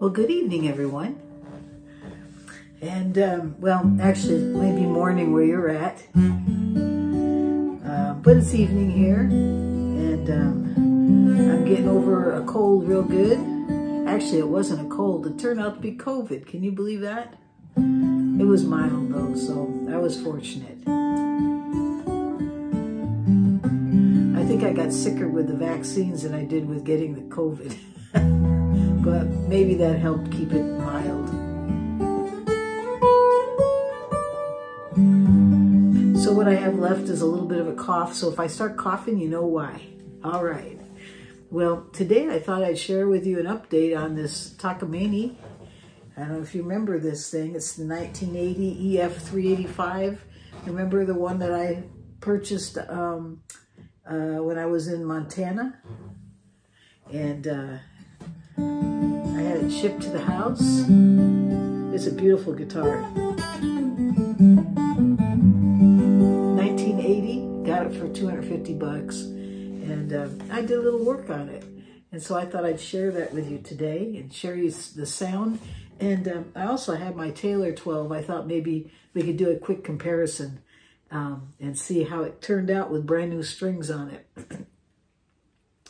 Well, good evening, everyone. And, um, well, actually, maybe morning where you're at. Uh, but it's evening here. And um, I'm getting over a cold real good. Actually, it wasn't a cold. It turned out to be COVID. Can you believe that? It was mild, though, so I was fortunate. I think I got sicker with the vaccines than I did with getting the COVID. but maybe that helped keep it mild. So what I have left is a little bit of a cough. So if I start coughing, you know why. All right. Well, today I thought I'd share with you an update on this Takamine. I don't know if you remember this thing. It's the 1980 EF385. Remember the one that I purchased um, uh, when I was in Montana? And uh, I had it shipped to the house. It's a beautiful guitar. 1980, got it for 250 bucks. And uh, I did a little work on it. And so I thought I'd share that with you today and share you the sound. And um, I also have my Taylor 12. I thought maybe we could do a quick comparison um, and see how it turned out with brand new strings on it.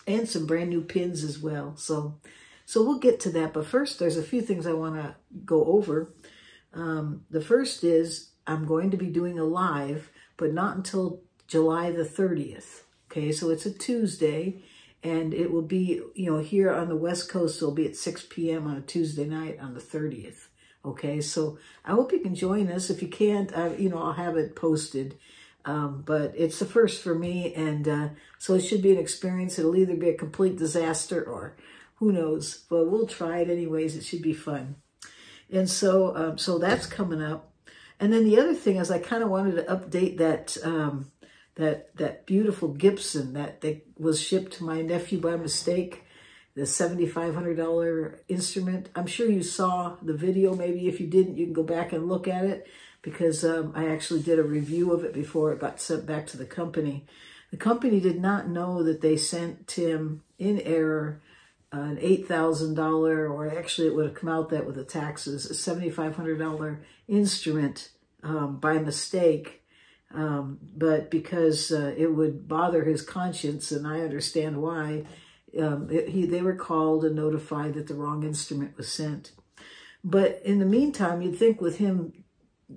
and some brand new pins as well. So so we'll get to that. But first, there's a few things I want to go over. Um, the first is I'm going to be doing a live, but not until July the 30th. Okay, so it's a Tuesday, and it will be, you know, here on the West Coast, it'll be at 6 p.m. on a Tuesday night on the 30th. Okay, so I hope you can join us. If you can't, uh, you know, I'll have it posted. Um, but it's the first for me, and uh, so it should be an experience. It'll either be a complete disaster or who knows? But we'll try it anyways. It should be fun. And so, um, so that's coming up. And then the other thing is I kind of wanted to update that, um, that, that beautiful Gibson that, that was shipped to my nephew by mistake, the $7,500 instrument. I'm sure you saw the video. Maybe if you didn't, you can go back and look at it because um, I actually did a review of it before it got sent back to the company. The company did not know that they sent Tim in error an $8,000, or actually it would have come out that with the taxes, a $7,500 instrument um, by mistake. Um, but because uh, it would bother his conscience, and I understand why, um, it, he, they were called and notified that the wrong instrument was sent. But in the meantime, you'd think with him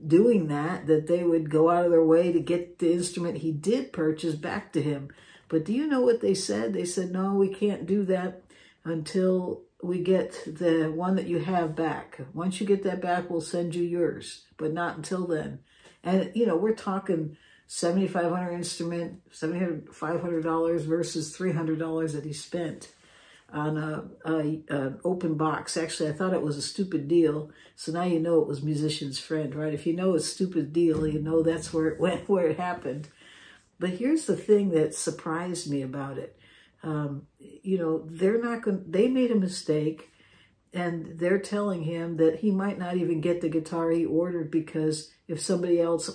doing that, that they would go out of their way to get the instrument he did purchase back to him. But do you know what they said? They said, no, we can't do that until we get the one that you have back. Once you get that back, we'll send you yours, but not until then. And, you know, we're talking 7500 instrument, $7,500 versus $300 that he spent on a, a, a, open box. Actually, I thought it was a stupid deal. So now you know it was Musician's Friend, right? If you know a stupid deal, you know that's where it went, where it happened. But here's the thing that surprised me about it um, you know, they're not going, they made a mistake and they're telling him that he might not even get the guitar he ordered because if somebody else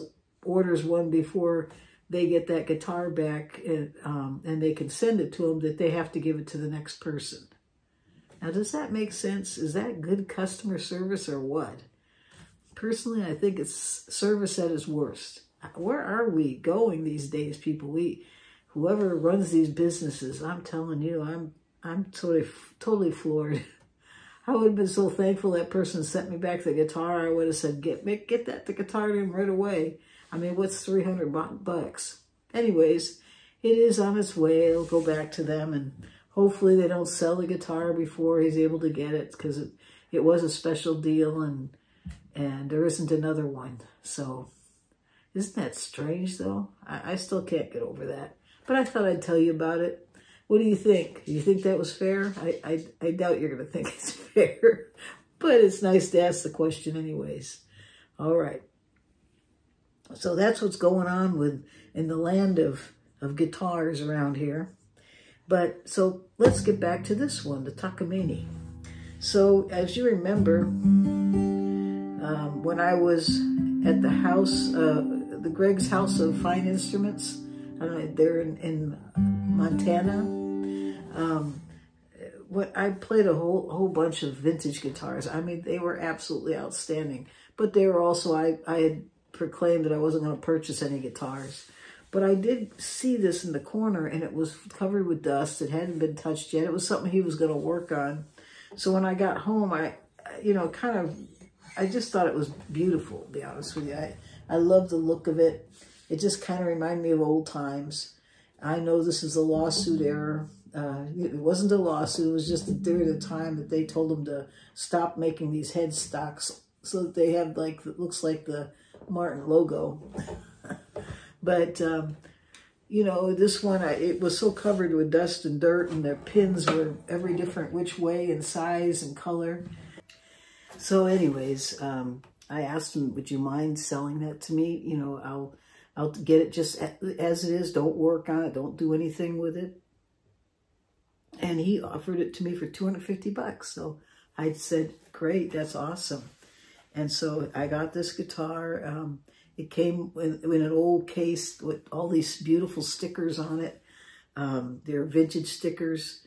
orders one before they get that guitar back and, um, and they can send it to him, that they have to give it to the next person. Now, does that make sense? Is that good customer service or what? Personally, I think it's service at its worst. Where are we going these days, people? We whoever runs these businesses, I'm telling you, I'm I'm totally totally floored. I would have been so thankful that person sent me back the guitar. I would have said, get get that the guitar to him right away. I mean, what's 300 bucks? Anyways, it is on its way. It'll go back to them, and hopefully they don't sell the guitar before he's able to get it because it, it was a special deal, and and there isn't another one. So isn't that strange, though? I, I still can't get over that. But I thought I'd tell you about it. What do you think? Do you think that was fair? I, I, I doubt you're going to think it's fair. but it's nice to ask the question anyways. All right. So that's what's going on with in the land of, of guitars around here. But so let's get back to this one, the Takamine. So as you remember, um, when I was at the house, uh, the Greg's House of Fine Instruments, uh, they're in, in Montana. Um, what I played a whole whole bunch of vintage guitars. I mean, they were absolutely outstanding. But they were also I I had proclaimed that I wasn't going to purchase any guitars. But I did see this in the corner, and it was covered with dust. It hadn't been touched yet. It was something he was going to work on. So when I got home, I, you know, kind of, I just thought it was beautiful, to be honest with you. I, I love the look of it. It just kind of reminded me of old times. I know this is a lawsuit era. Uh, it wasn't a lawsuit. It was just during the time that they told them to stop making these headstocks so that they have like, it looks like the Martin logo. but, um, you know, this one, I, it was so covered with dust and dirt and their pins were every different which way and size and color. So anyways, um, I asked him, would you mind selling that to me? You know, I'll, I'll get it just as it is. Don't work on it. Don't do anything with it. And he offered it to me for 250 bucks. So I said, great, that's awesome. And so I got this guitar. Um, it came in, in, an old case with all these beautiful stickers on it. Um, they're vintage stickers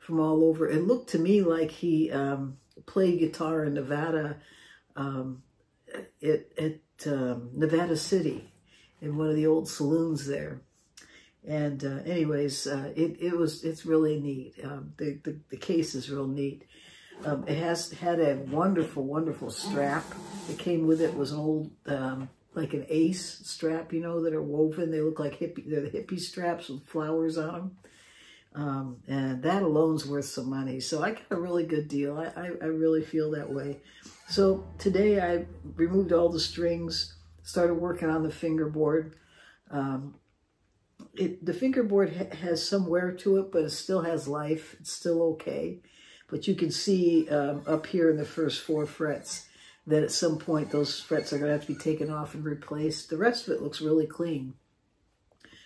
from all over. It looked to me like he um, played guitar in Nevada, um, at, at um, Nevada City in one of the old saloons there. And uh, anyways, uh, it, it was, it's really neat. Um, the, the, the, case is real neat. Um, it has had a wonderful, wonderful strap. It came with it was an old, um, like an ace strap, you know, that are woven. They look like hippie, they're the hippie straps with flowers on them. Um, and that alone's worth some money. So I got a really good deal. I, I, I really feel that way. So today I removed all the strings, started working on the fingerboard. Um, it, the fingerboard ha has some wear to it, but it still has life. It's still okay. But you can see um, up here in the first four frets that at some point those frets are going to have to be taken off and replaced. The rest of it looks really clean.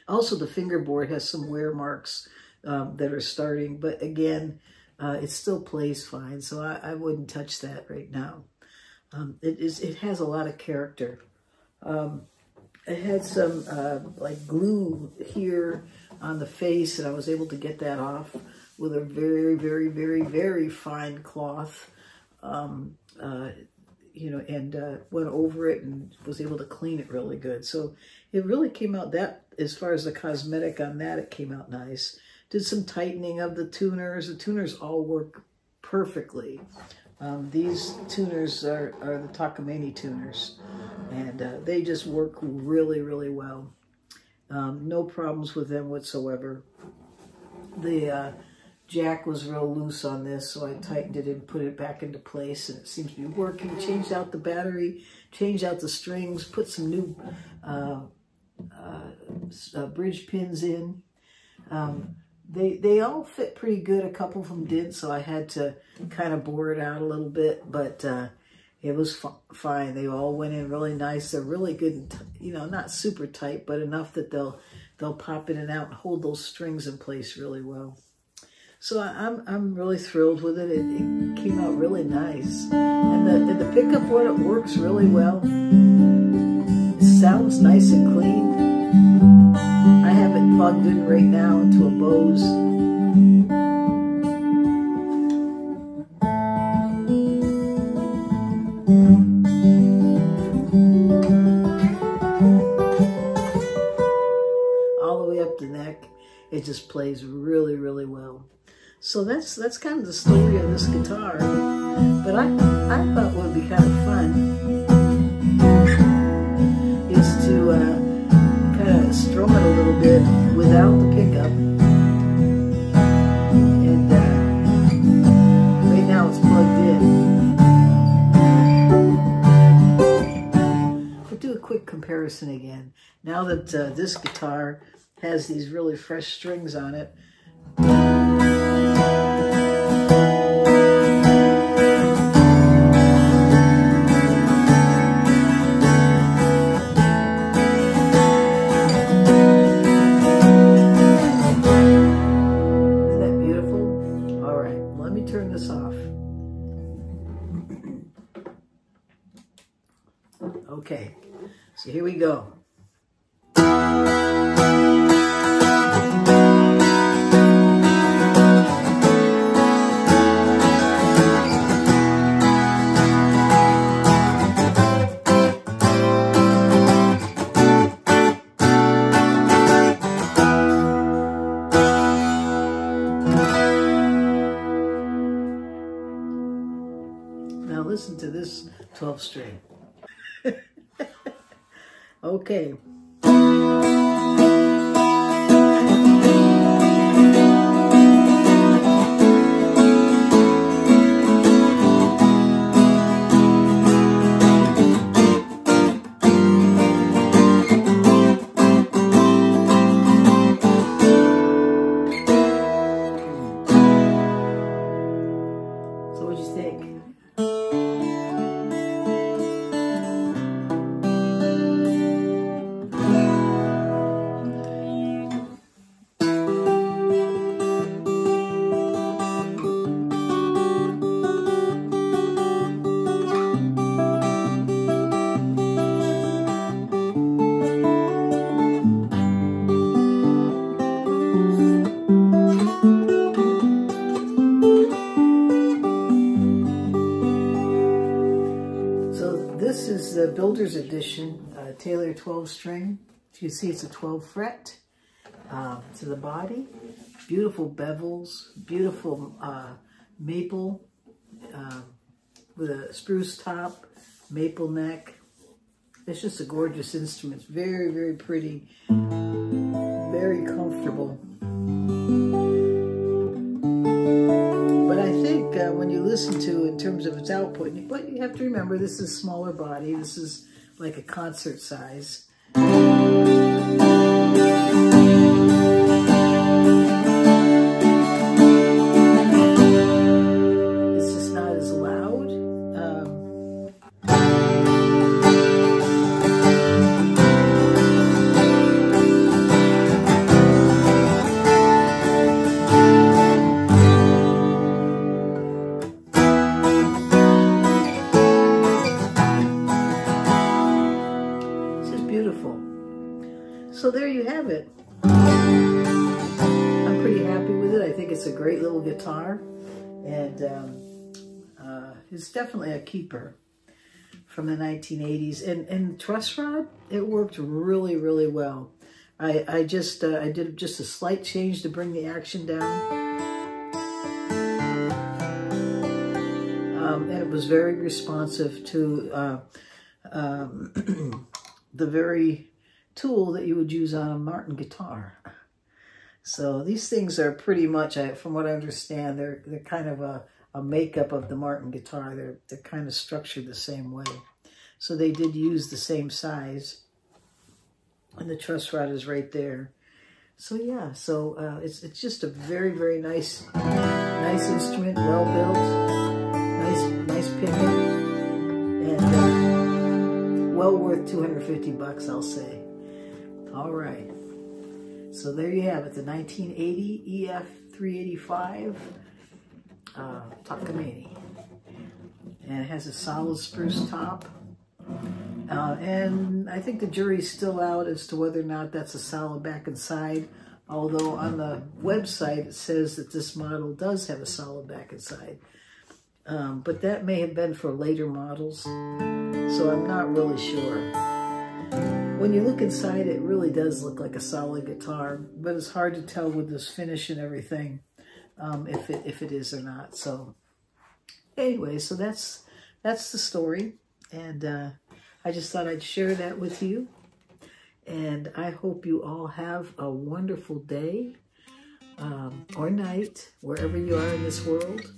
Also, the fingerboard has some wear marks um, that are starting, but again, uh, it still plays fine, so I, I, wouldn't touch that right now. Um, it is it has a lot of character. Um, it had some uh, like glue here on the face, and I was able to get that off with a very, very, very, very fine cloth. Um, uh, you know, and uh, went over it and was able to clean it really good. So it really came out that, as far as the cosmetic on that, it came out nice. Did some tightening of the tuners. The tuners all work perfectly. Um, these tuners are, are the Takamine tuners, and uh, they just work really, really well. Um, no problems with them whatsoever. The uh, jack was real loose on this, so I tightened it and put it back into place, and it seems to be working. Changed out the battery, changed out the strings, put some new uh, uh, uh, bridge pins in. Um, they they all fit pretty good. A couple of them did, so I had to kind of bore it out a little bit, but uh, it was fine. They all went in really nice. They're really good, you know, not super tight, but enough that they'll they'll pop in and out and hold those strings in place really well. So I'm, I'm really thrilled with it. it. It came out really nice. And the, and the pickup one, it works really well. It sounds nice and clean. Plugged in right now into a Bose. All the way up the neck. It just plays really, really well. So that's that's kind of the story of this guitar. But I, I thought would be kind of fun is to uh, kind of strum it a little bit without the pickup. And uh, right now it's plugged in. But do a quick comparison again. Now that uh, this guitar has these really fresh strings on it, go. Now listen to this 12 string. okay. 12 string. You see it's a 12 fret uh, to the body. Beautiful bevels, beautiful uh, maple uh, with a spruce top, maple neck. It's just a gorgeous instrument. It's very, very pretty, very comfortable. But I think uh, when you listen to in terms of its output, but you have to remember this is smaller body. This is like a concert size. So there you have it. I'm pretty happy with it. I think it's a great little guitar. And um, uh, it's definitely a keeper from the 1980s. And, and truss rod, it worked really, really well. I, I just uh, I did just a slight change to bring the action down. Um, and it was very responsive to uh, um, the very tool that you would use on a Martin guitar. So these things are pretty much, from what I understand, they're they're kind of a, a makeup of the Martin guitar. They're, they're kind of structured the same way. So they did use the same size. And the truss rod is right there. So yeah, so uh, it's it's just a very, very nice, nice instrument, well built, nice, nice picking, and uh, well worth 250 bucks, I'll say. All right. So there you have it, the 1980 EF385 uh, Takamine. And it has a solid spruce top. Uh, and I think the jury's still out as to whether or not that's a solid back and side. Although on the website it says that this model does have a solid back and side. Um, but that may have been for later models. So I'm not really sure. When you look inside, it really does look like a solid guitar, but it's hard to tell with this finish and everything um, if it if it is or not. So anyway, so that's that's the story, and uh, I just thought I'd share that with you. And I hope you all have a wonderful day um, or night, wherever you are in this world.